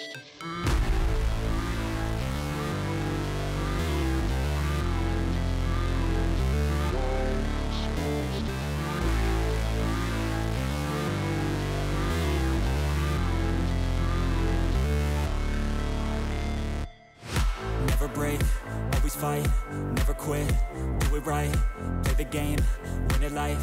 Never break, always fight, never quit, do it right, play the game, win it life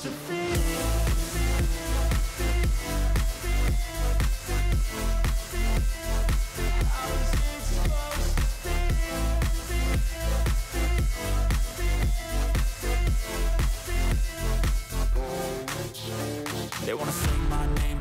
They wanna name,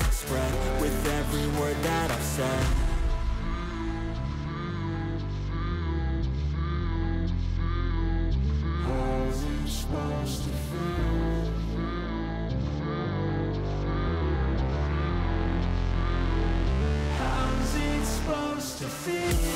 I spread With every word that I've said How's it supposed to feel? How's it supposed to feel?